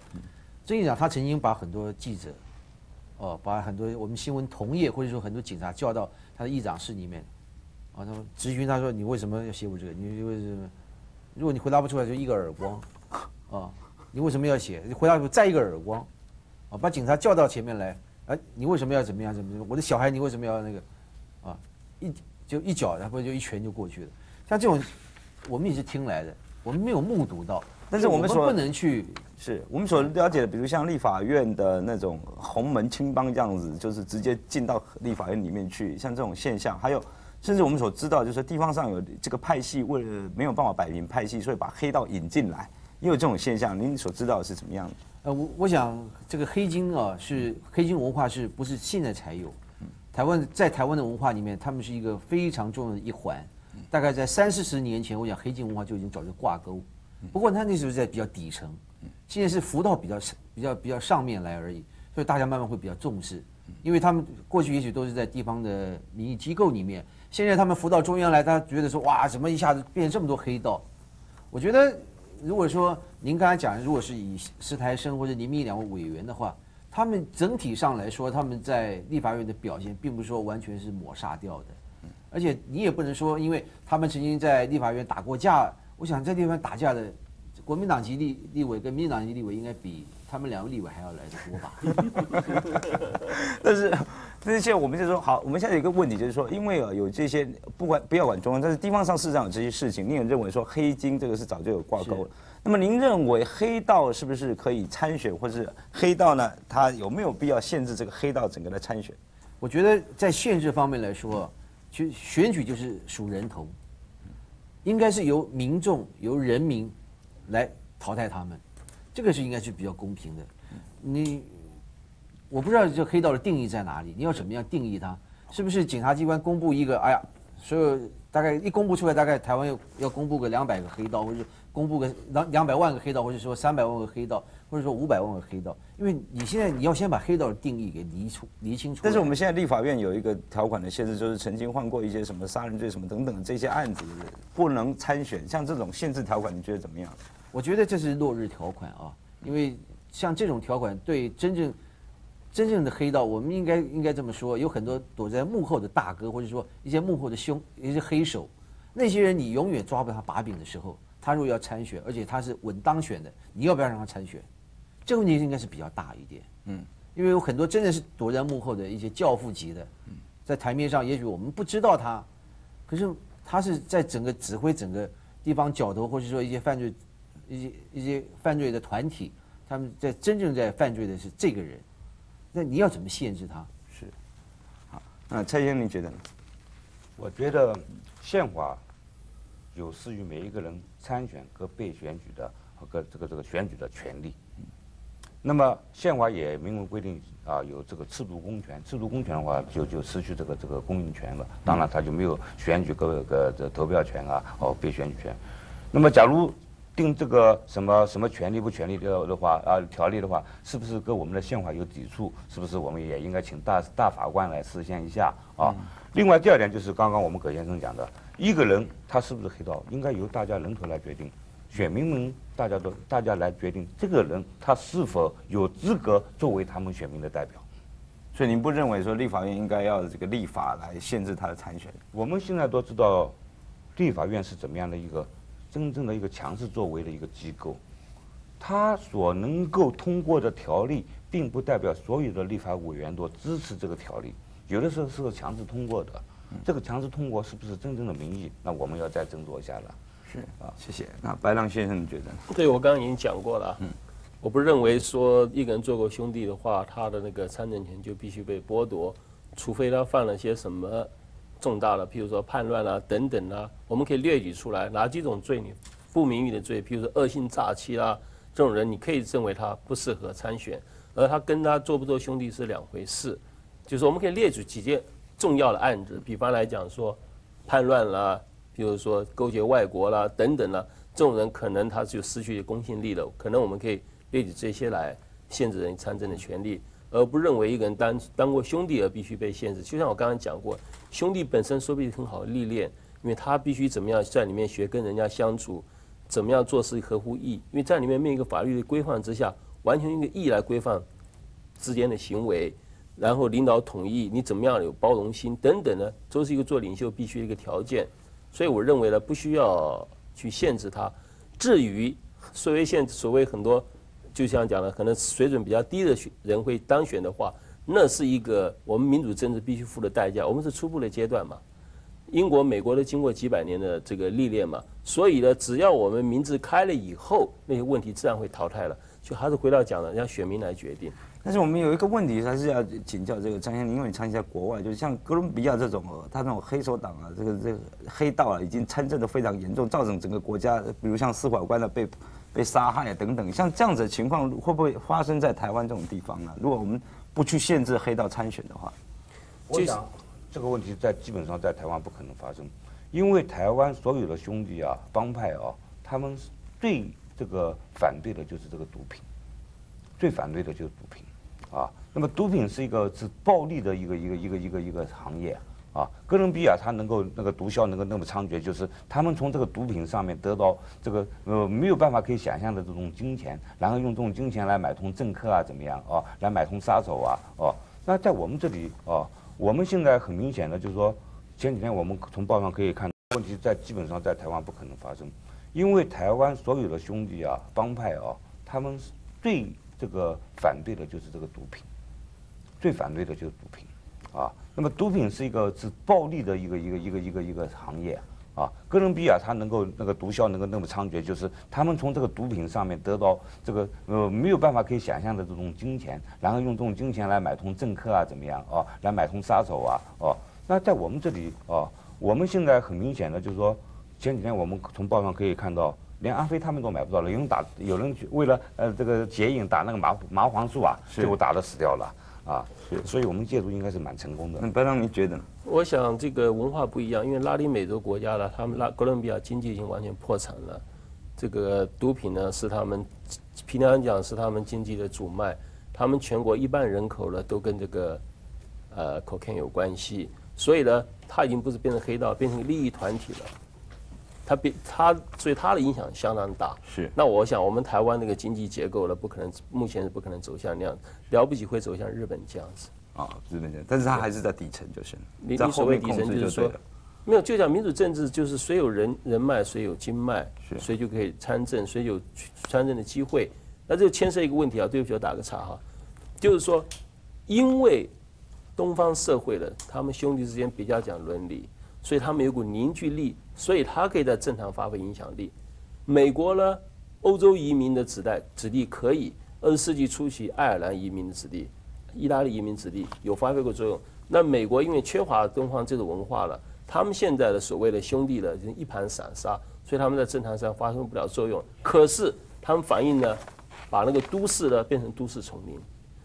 郑议长他曾经把很多记者，哦，把很多我们新闻同业或者说很多警察叫到他的议长室里面，啊，他们质询他说你为什么要写我这个？你为什么？如果你回答不出来，就一个耳光，啊，你为什么要写？你回答不再一个耳光，啊，把警察叫到前面来，哎，你为什么要怎么样怎么样？我的小孩你为什么要那个？啊，一就一脚，然后就一拳就过去了。像这种，我们也是听来的，我们没有目睹到，但是我们所不能去是我们所了解的，比如像立法院的那种红门青帮这样子，就是直接进到立法院里面去，像这种现象，还有甚至我们所知道，就是地方上有这个派系为了没有办法摆平派系，所以把黑道引进来，也有这种现象。您所知道的是怎么样的？呃，我我想这个黑金啊，是黑金文化是不是现在才有？台湾在台湾的文化里面，他们是一个非常重要的一环。大概在三四十年前，我想黑金文化就已经早就挂钩。不过他那时候在比较底层，现在是浮到比较比较比较上面来而已，所以大家慢慢会比较重视。因为他们过去也许都是在地方的民意机构里面，现在他们浮到中央来，他觉得说哇，怎么一下子变这么多黑道？我觉得，如果说您刚才讲，如果是以石台生或者林密两位委员的话，他们整体上来说，他们在立法院的表现，并不是说完全是抹杀掉的。而且你也不能说，因为他们曾经在立法院打过架，我想这地方打架的国民党籍立立委跟民进党籍立委应该比他他们两个立委还要来的多吧？[laughs] [laughs] 但是，但是现在我们就说好，我们现在有一个问题就是说，因为啊有这些不管不要管中央，但是地方上事实上有这些事情，你也认为说黑金这个是早就有挂钩了。那么您认为黑道是不是可以参选，或是黑道呢？它有没有必要限制这个黑道整个的参选？我觉得在限制方面来说，其实选举就是数人头，应该是由民众、由人民来淘汰他们，这个是应该是比较公平的。你我不知道这黑道的定义在哪里，你要怎么样定义它？是不是警察机关公布一个？哎呀，所有大概一公布出来，大概台湾要要公布个两百个黑道，或者公布个两两百万个黑道，或者说三百万个黑道，或者说五百万个黑道。因为你现在你要先把黑道的定义给理出理清楚。但是我们现在立法院有一个条款的限制，就是曾经犯过一些什么杀人罪什么等等这些案子不能参选。像这种限制条款，你觉得怎么样？我觉得这是落日条款啊，因为像这种条款对真正真正的黑道，我们应该应该这么说，有很多躲在幕后的大哥，或者说一些幕后的凶一些黑手，那些人你永远抓不到他把柄的时候，他如果要参选，而且他是稳当选的，你要不要让他参选？这个问题应该是比较大一点，嗯，因为有很多真的是躲在幕后的一些教父级的，在台面上也许我们不知道他，可是他是在整个指挥整个地方角头，或者说一些犯罪一些一些犯罪的团体，他们在真正在犯罪的是这个人，那你要怎么限制他？是，好，那蔡先生你觉得呢？我觉得宪法有失于每一个人参选和被选举的和个这个这个选举的权利。那么宪法也明文规定啊，有这个赤足公权，赤足公权的话就就失去这个这个公民权了。当然，他就没有选举各个这投票权啊，哦被选举权。那么假如定这个什么什么权利不权利的的话啊条例的话，是不是跟我们的宪法有抵触？是不是我们也应该请大大法官来实现一下啊？另外第二点就是刚刚我们葛先生讲的，一个人他是不是黑道，应该由大家人头来决定，选民们大家都大家来决定这个人他是否有资格作为他们选民的代表。所以您不认为说立法院应该要这个立法来限制他的参选？我们现在都知道，立法院是怎么样的一个真正的一个强势作为的一个机构，他所能够通过的条例，并不代表所有的立法委员都支持这个条例，有的时候是个强制通过的。这个强制通过是不是真正的民意？那我们要再斟酌一下了。是啊，谢谢。那白浪先生你觉得？对，我刚刚已经讲过了。嗯，我不认为说一个人做过兄弟的话，他的那个参政权就必须被剥夺，除非他犯了些什么重大的，譬如说叛乱啊等等啊，我们可以列举出来哪几种罪，你不名誉的罪，譬如说恶性诈欺啦，这种人你可以认为他不适合参选，而他跟他做不做兄弟是两回事。就是我们可以列举几件重要的案子，比方来讲说叛乱啦。比如说勾结外国啦等等啦，这种人可能他就失去公信力了。可能我们可以列举这些来限制人参政的权利，而不认为一个人当当过兄弟而必须被限制。就像我刚刚讲过，兄弟本身说不定很好历练，因为他必须怎么样在里面学跟人家相处，怎么样做事合乎义。因为在里面没有一个法律的规范之下，完全用一个义来规范之间的行为，然后领导统一，你怎么样有包容心等等呢，都是一个做领袖必须的一个条件。所以我认为呢，不需要去限制他。至于所谓限，所谓很多，就像讲的，可能水准比较低的人会当选的话，那是一个我们民主政治必须付的代价。我们是初步的阶段嘛，英国、美国都经过几百年的这个历练嘛，所以呢，只要我们名字开了以后，那些问题自然会淘汰了。就还是回到讲的，让选民来决定。但是我们有一个问题，还是要请教这个张先生，因为你参加国外，就是像哥伦比亚这种哦，他那种黑手党啊，这个这个黑道啊，已经参政的非常严重，造成整个国家，比如像司法官的被被杀害啊等等，像这样子的情况会不会发生在台湾这种地方呢？如果我们不去限制黑道参选的话，我想这个问题在基本上在台湾不可能发生，因为台湾所有的兄弟啊、帮派啊，他们最这个反对的就是这个毒品，最反对的就是毒品。啊，那么毒品是一个是暴利的一个一个一个一个一个行业啊。哥伦比亚它能够那个毒枭能够那么猖獗，就是他们从这个毒品上面得到这个呃没有办法可以想象的这种金钱，然后用这种金钱来买通政客啊，怎么样啊？来买通杀手啊？哦，那在我们这里啊，我们现在很明显的就是说，前几天我们从报上可以看，问题在基本上在台湾不可能发生，因为台湾所有的兄弟啊、帮派啊，他们最这个反对的就是这个毒品，最反对的就是毒品，啊，那么毒品是一个是暴利的一个一个一个一个一个行业啊，哥伦比亚它能够那个毒枭能够那么猖獗，就是他们从这个毒品上面得到这个呃没有办法可以想象的这种金钱，然后用这种金钱来买通政客啊怎么样啊，来买通杀手啊哦，那在我们这里哦，我们现在很明显的就是说，前几天我们从报上可以看到。连安非他们都买不到了，有人打，有人去为了呃这个解瘾打那个麻麻黄素啊，结果打的死掉了啊，所以我们戒毒应该是蛮成功的。那班长你觉得呢？我想这个文化不一样，因为拉丁美洲国家呢，他们拉哥伦比亚经济已经完全破产了，这个毒品呢是他们平常讲是他们经济的主脉，他们全国一半人口呢都跟这个呃 cocaine 有关系，所以呢，他已经不是变成黑道，变成利益团体了。他比他，所以他的影响相当大。是。那我想，我们台湾那个经济结构呢，不可能，目前是不可能走向那样，了不起会走向日本这样子。啊，日本这样，但是他还是在底层就是。你你所谓底层就是说，没有，就讲民主政治就是谁有人人脉，谁有经脉，谁就可以参政，谁有参政的机会。那这牵涉一个问题啊，对不起，我打个岔哈，就是说，因为东方社会的他们兄弟之间比较讲伦理。所以他们有股凝聚力，所以他可以在政坛发挥影响力。美国呢，欧洲移民的子代子弟可以，二十世纪初期爱尔兰移民的子弟、意大利移民子弟有发挥过作用。那美国因为缺乏东方这种文化了，他们现在的所谓的兄弟呢，已经一盘散沙，所以他们在政坛上发生不了作用。可是他们反映呢，把那个都市呢变成都市丛林，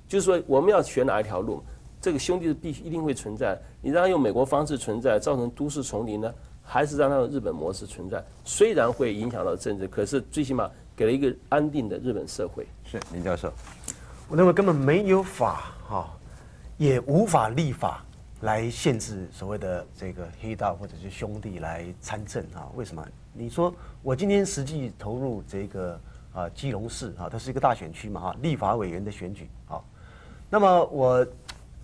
就是说我们要选哪一条路？这个兄弟必须一定会存在，你让他用美国方式存在，造成都市丛林呢，还是让他用日本模式存在？虽然会影响到政治，可是最起码给了一个安定的日本社会。是林教授，我认为根本没有法哈，也无法立法来限制所谓的这个黑道或者是兄弟来参政啊？为什么？你说我今天实际投入这个啊基隆市啊，它是一个大选区嘛哈，立法委员的选举啊，那么我。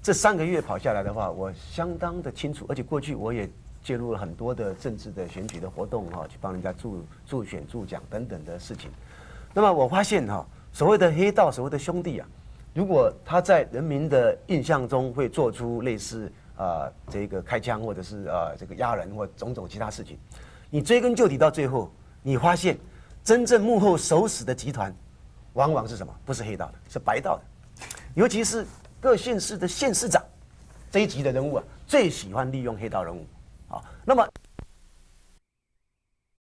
这三个月跑下来的话，我相当的清楚，而且过去我也介入了很多的政治的选举的活动哈，去帮人家助助选助奖等等的事情。那么我发现哈，所谓的黑道，所谓的兄弟啊，如果他在人民的印象中会做出类似啊这个开枪或者是啊这个压人或种种其他事情，你追根究底到最后，你发现真正幕后手使的集团，往往是什么？不是黑道的，是白道的，尤其是。各县市的县市长这一级的人物啊，最喜欢利用黑道人物，啊，那么